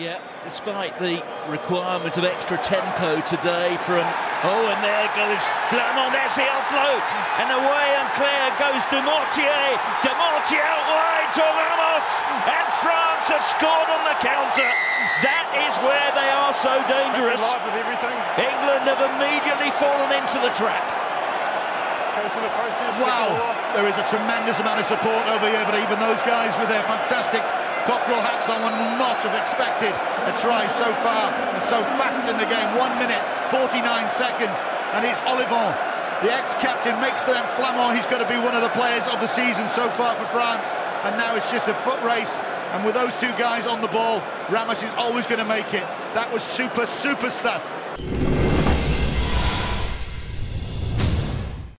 Yeah, despite the requirement of extra tempo today from... Oh, and there goes Flament, there's the offload, and away and clear goes Dumortier. Dumortier out wide to Ramos, and France has scored on the counter. That is where they are so dangerous. England have immediately fallen into the trap. Wow, there is a tremendous amount of support over here, but even those guys with their fantastic cockerel hats on not have expected a try so far and so fast in the game. One minute, 49 seconds, and it's Ollivon, the ex-captain, makes them Flament. He's got to be one of the players of the season so far for France, and now it's just a foot race. And with those two guys on the ball, Ramos is always going to make it. That was super, super stuff.